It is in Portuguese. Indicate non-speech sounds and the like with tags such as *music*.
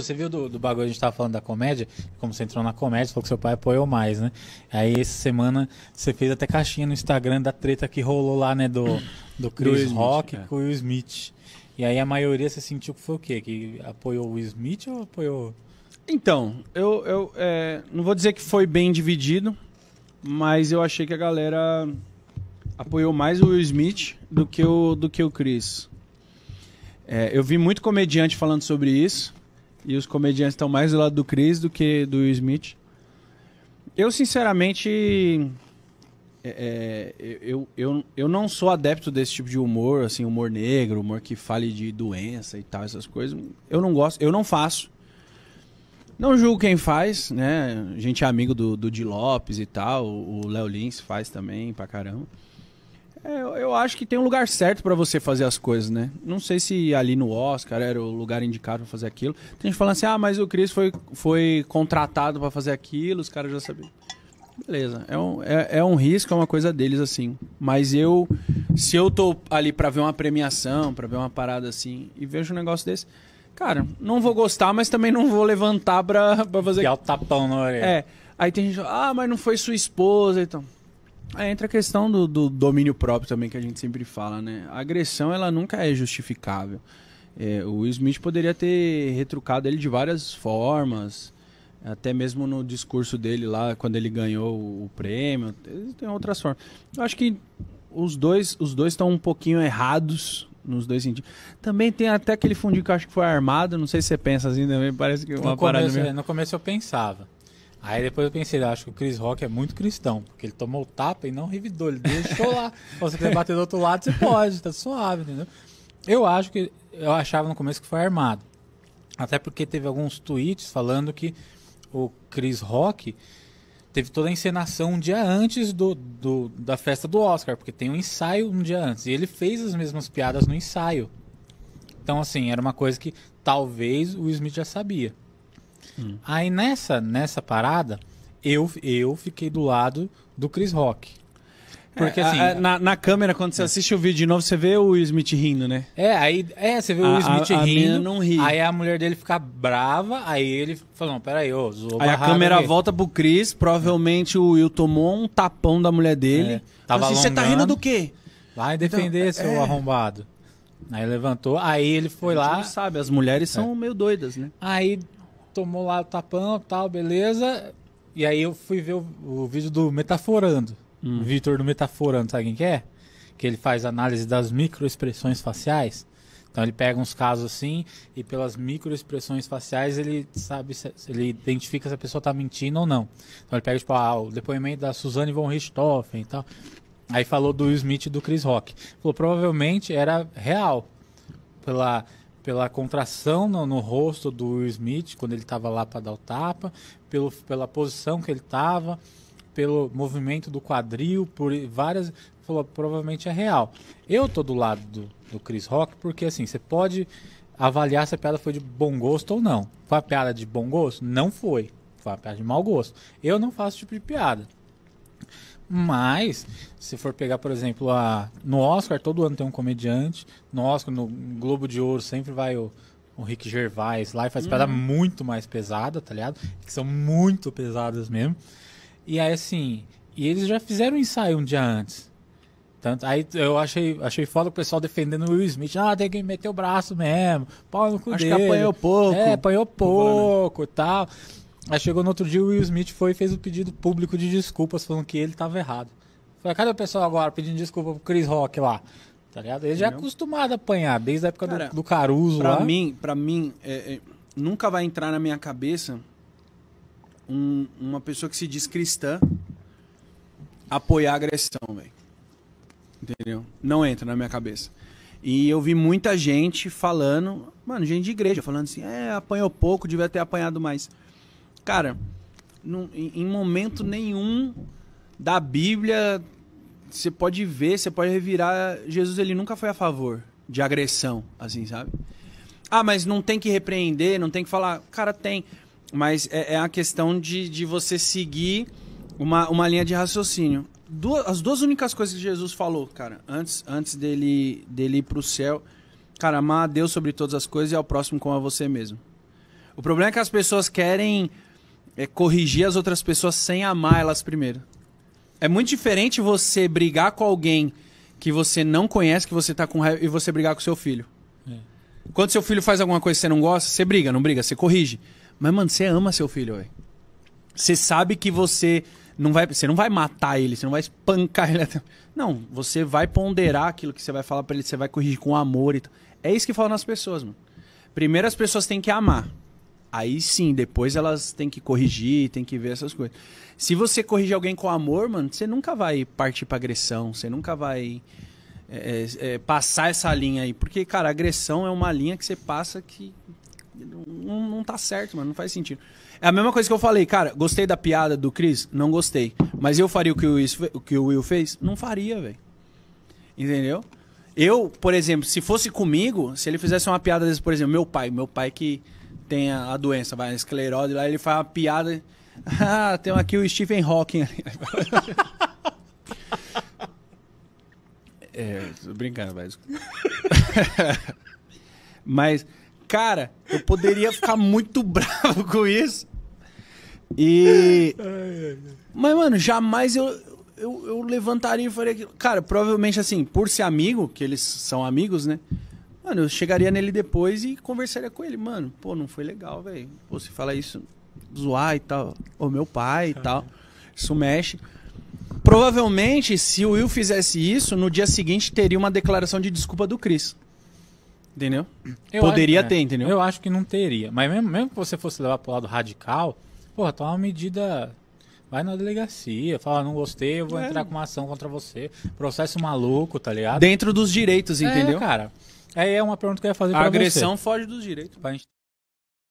Você viu do, do bagulho, a gente tava falando da comédia, como você entrou na comédia, falou que seu pai apoiou mais, né? Aí essa semana você fez até caixinha no Instagram da treta que rolou lá, né, do, do Chris Smith, Rock é. com o Will Smith. E aí a maioria você sentiu que foi o quê? Que apoiou o Will Smith ou apoiou... Então, eu, eu é, não vou dizer que foi bem dividido, mas eu achei que a galera apoiou mais o Will Smith do que o, do que o Chris. É, eu vi muito comediante falando sobre isso, e os comediantes estão mais do lado do Chris do que do Will Smith. Eu, sinceramente, é, é, eu, eu, eu não sou adepto desse tipo de humor, assim, humor negro, humor que fale de doença e tal, essas coisas. Eu não gosto, eu não faço. Não julgo quem faz, né? A gente é amigo do, do Di Lopes e tal, o Léo Lins faz também pra caramba. É, eu, eu acho que tem um lugar certo pra você fazer as coisas, né? Não sei se ali no Oscar era o lugar indicado pra fazer aquilo. Tem gente falando assim, ah, mas o Chris foi, foi contratado pra fazer aquilo, os caras já sabiam. Beleza, é um, é, é um risco, é uma coisa deles, assim. Mas eu, se eu tô ali pra ver uma premiação, pra ver uma parada assim, e vejo um negócio desse, cara, não vou gostar, mas também não vou levantar pra, pra fazer Que é o tapão na orelha. é, aí tem gente, ah, mas não foi sua esposa então. Aí entra a questão do, do domínio próprio também que a gente sempre fala, né? A agressão ela nunca é justificável. É, o Will Smith poderia ter retrucado ele de várias formas, até mesmo no discurso dele lá quando ele ganhou o, prêmio, tem outras formas. Eu acho que os dois os dois estão um pouquinho errados nos dois sentidos. Também tem até aquele fundinho que eu acho que foi armado, não sei se você pensa assim também, parece que uma No parada começo, meio... é, no começo eu pensava. Aí depois eu pensei, eu acho que o Chris Rock é muito cristão, porque ele tomou o tapa e não revidou, ele deixou lá. *laughs* Se você quiser bater do outro lado, você pode, tá suave, entendeu? Eu acho que, eu achava no começo que foi armado. Até porque teve alguns tweets falando que o Chris Rock teve toda a encenação um dia antes do, do- da festa do Oscar, porque tem um ensaio um dia antes. E ele fez as mesmas piadas no ensaio. Então, assim, era uma coisa que talvez o Smith já sabia. Aí nessa, nessa parada, eu, eu fiquei do lado do Chris Rock. Porque É, assim. a- a- na, na câmera, quando você assiste o vídeo de novo, você vê o Will Smith rindo, né? É, aí é, você vê o Will Smith a- rindo. não ri. Aí a mulher dele fica brava, aí ele falou, não, peraí, ô, zoou Aí a câmera aqui." volta pro Chris, provavelmente o Will tomou um tapão da mulher dele. É, tava assim, você tá rindo do quê? Vai defender, seu é. arrombado. Aí levantou, aí ele foi A gente lá, não sabe, as mulheres são meio doidas, né? aí tomou lá o tapão tal, beleza. E aí eu fui ver o, o vídeo do Metaforando. Hum. O Vitor do Metaforando, sabe quem que é? Que ele faz análise das microexpressões faciais. Então ele pega uns casos assim e pelas microexpressões faciais ele sabe se, ele identifica se a pessoa tá mentindo ou não. Então ele pega tipo ah, o depoimento da Suzane von Richthofen e tal. Aí falou do Will Smith e do Chris Rock. Falou provavelmente era real pela pela contração no, no rosto do Smith quando ele estava lá para dar o tapa, pelo, pela posição que ele estava, pelo movimento do quadril, por várias. Falou, provavelmente é real. Eu tô do lado do, do Chris Rock porque assim, você pode avaliar se a piada foi de bom gosto ou não. Foi uma piada de bom gosto? Não foi. Foi uma piada de mau gosto. Eu não faço esse tipo de piada. Mas, se for pegar, por exemplo, a, no Oscar, todo ano tem um comediante. No Oscar, no Globo de Ouro, sempre vai o, o Rick Gervais lá e faz piada muito mais pesada, tá ligado? Que são muito pesadas mesmo. E aí, assim, e eles já fizeram um ensaio um dia antes. Tanto, aí eu achei, achei foda o pessoal defendendo o Will Smith. Ah, tem que meter o braço mesmo. Pau no cu Acho que dele. apanhou pouco. É, apanhou pouco e tal. Aí chegou no outro dia o Will Smith foi e fez o pedido público de desculpas, falando que ele tava errado. Falei, cadê o pessoal agora pedindo desculpa pro Chris Rock lá? Tá ligado? Ele já é acostumado a apanhar, desde a época Cara, do, do Caruso Pra lá. mim, pra mim é, é, nunca vai entrar na minha cabeça um- uma pessoa que se diz cristã apoiar a agressão, velho. Entendeu? Não entra na minha cabeça. E eu vi muita gente falando, mano, gente de igreja, falando assim, é, apanhou pouco, devia ter apanhado mais. Cara, em momento nenhum da Bíblia você pode ver, você pode revirar, Jesus ele nunca foi a favor de agressão, assim, sabe? Ah, mas não tem que repreender, não tem que falar. Cara, tem. Mas é, é a questão de, de você seguir uma, uma linha de raciocínio. Duas- as duas únicas coisas que Jesus falou, cara, antes, antes dele, dele ir pro céu, cara, amar a Deus sobre todas as coisas e ao próximo como a você mesmo. O problema é que as pessoas querem é, corrigir as outras pessoas sem amar elas primeiro. É muito diferente você brigar com alguém que você não conhece, que você tá com raiva, e você brigar com seu filho. É. Quando seu filho faz alguma coisa que você não gosta, você briga, não briga, você corrige. Mas, mano, você ama seu filho, velho. Você sabe que você não vai, você não vai matar ele, você não vai espancar ele. até- Não, você vai ponderar aquilo que você vai falar pra ele, você vai corrigir com amor e tal. É isso que fala nas pessoas, mano. Primeiro as pessoas têm que amar. Aí sim, depois elas têm que corrigir, têm que ver essas coisas. Se você corrigir alguém com amor, mano, você nunca vai partir pra agressão, você nunca vai é, é, passar essa linha aí. Porque, cara, agressão é uma linha que você passa que não, não tá certo, mano, não faz sentido. É a mesma coisa que eu falei, cara, gostei da piada do Chris? Não gostei. Mas eu faria o que o Will, o que o Will fez? Não faria, velho. Entendeu? Eu, por exemplo, se fosse comigo, se ele fizesse uma piada desse, por exemplo, meu pai, meu pai que tem a, a doença, vai, a esclerose, lá ele faz uma piada. *laughs* Ah, tem aqui o Stephen Hawking ali. *laughs* É, tô brincando, vai. *laughs* Mas, cara, eu poderia ficar muito bravo com isso. E. Mas, mano, jamais eu, eu, eu levantaria e faria aquilo. Cara, provavelmente assim, por ser amigo, que eles são amigos, né? Mano, eu chegaria nele depois e conversaria com ele. Mano, pô, não foi legal, velho. Pô, você fala isso, zoar e tal. Ô, meu pai e tal. Isso mexe. Provavelmente, se o Will fizesse isso, no dia seguinte teria uma declaração de desculpa do Chris. Entendeu? Eu Poderia acho- ter, entendeu? Eu acho que não teria. Mas mesmo, mesmo que você fosse levar pro lado radical, porra, toma uma medida. Vai na delegacia, fala, não gostei, eu vou É. entrar com uma ação contra você. Processo maluco, tá ligado? Dentro dos direitos, entendeu? É, cara. Aí é uma pergunta que eu ia fazer A pra agressão você. foge dos direitos. Pra gente